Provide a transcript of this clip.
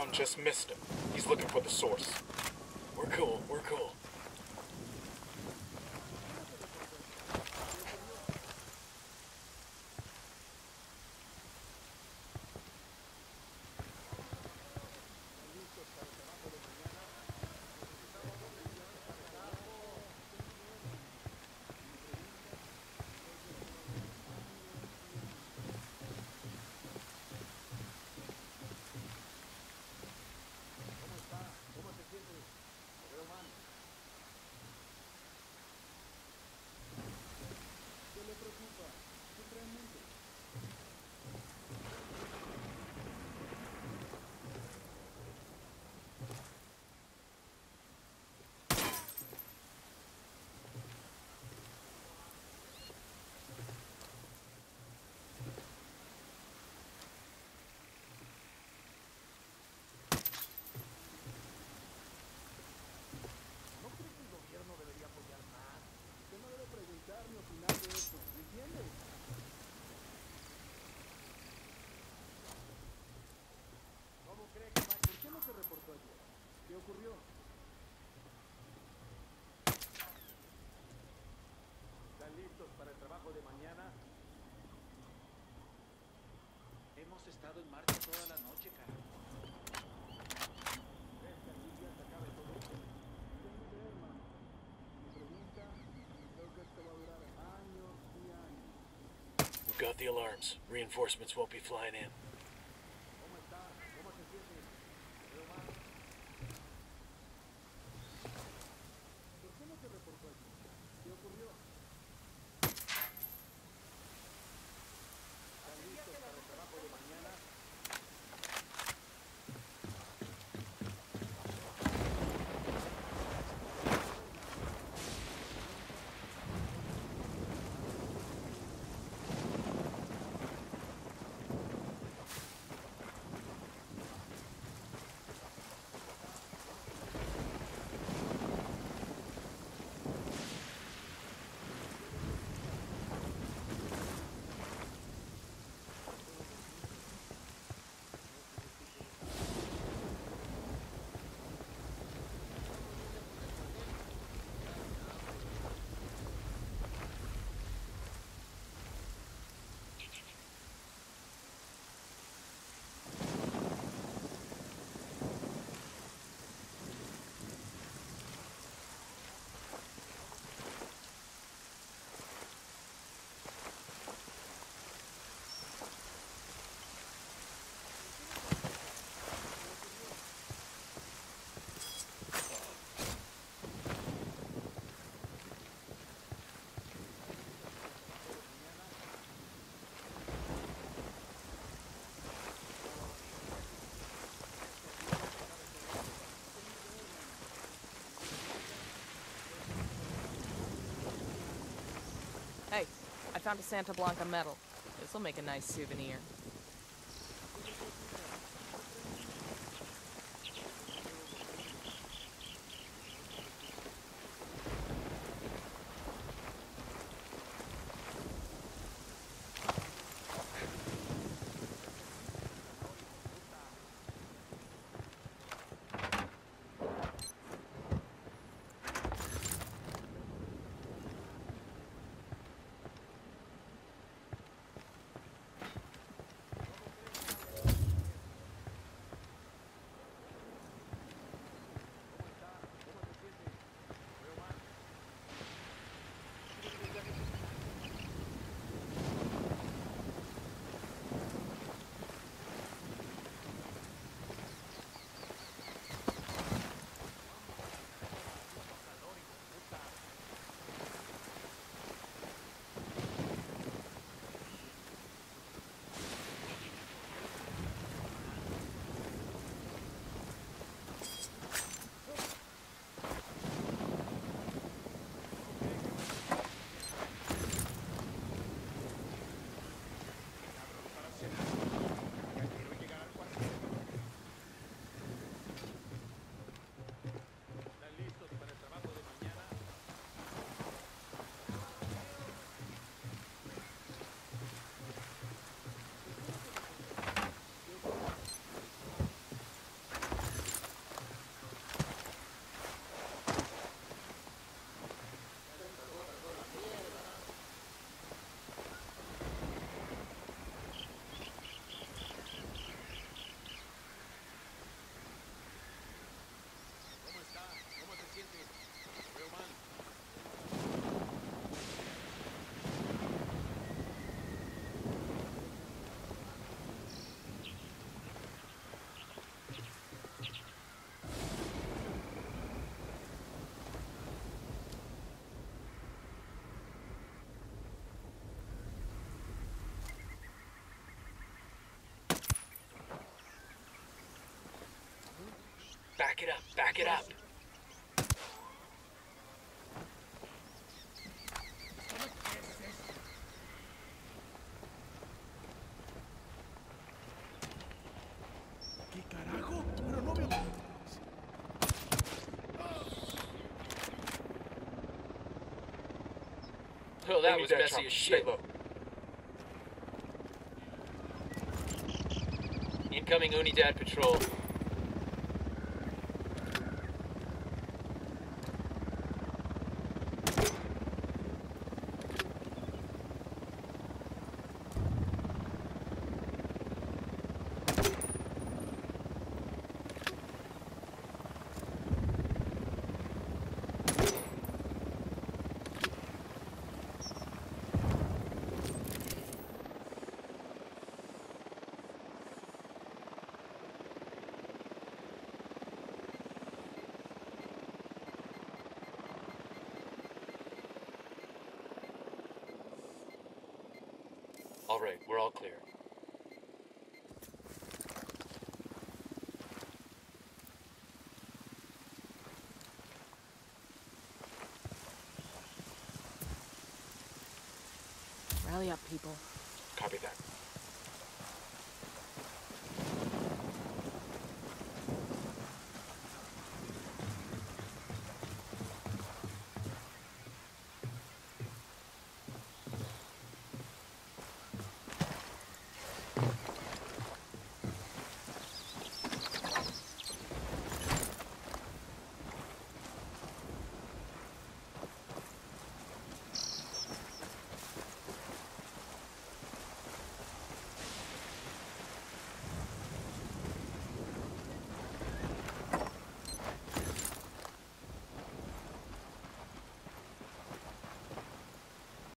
Brown just missed him. He's looking for the source. We're cool, we're cool. Estado en marcha toda la noche, cara. We've got the alarms. Reinforcements won't be flying in. I found a Santa Blanca medal. This'll make a nice souvenir. Back it up, back it up. ¿Qué carajo? Pero no veo... Oh, that Enemy was dead, messy Chopper. as shit. low. Incoming Unidad patrol. All right, we're all clear. Rally up, people. Copy that.